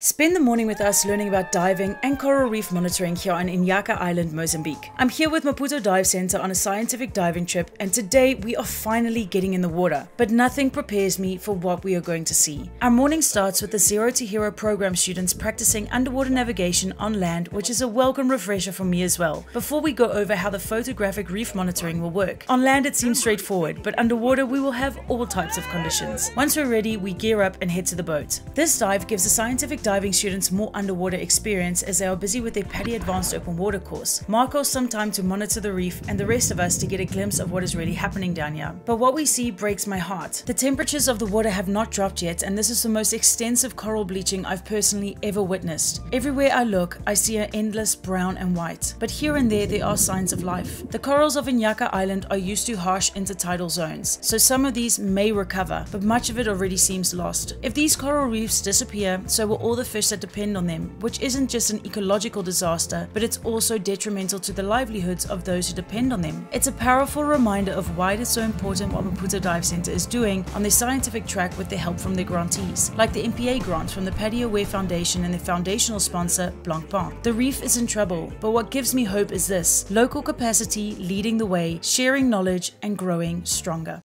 Spend the morning with us learning about diving and coral reef monitoring here on Inhaca Island, Mozambique. I'm here with Maputo Dive Center on a scientific diving trip, and today we are finally getting in the water. But nothing prepares me for what we are going to see. Our morning starts with the Zero to Hero program students practicing underwater navigation on land, which is a welcome refresher for me as well, before we go over how the photographic reef monitoring will work. On land, it seems straightforward, but underwater, we will have all types of conditions. Once we're ready, we gear up and head to the boat. This dive gives a scientific diving students more underwater experience as they are busy with their PADI Advanced Open Water course. Marco some time to monitor the reef and the rest of us to get a glimpse of what is really happening down here. But what we see breaks my heart. The temperatures of the water have not dropped yet and this is the most extensive coral bleaching I've personally ever witnessed. Everywhere I look, I see an endless brown and white. But here and there, there are signs of life. The corals of Inhaca Island are used to harsh intertidal zones, so some of these may recover, but much of it already seems lost. If these coral reefs disappear, so will all the fish that depend on them, which isn't just an ecological disaster, but it's also detrimental to the livelihoods of those who depend on them. It's a powerful reminder of why it is so important what Maputo Dive Center is doing on their scientific track with the help from their grantees, like the MPA grant from the PADI Aware Foundation and the foundational sponsor, Blancpain. The reef is in trouble, but what gives me hope is this local capacity leading the way, sharing knowledge, and growing stronger.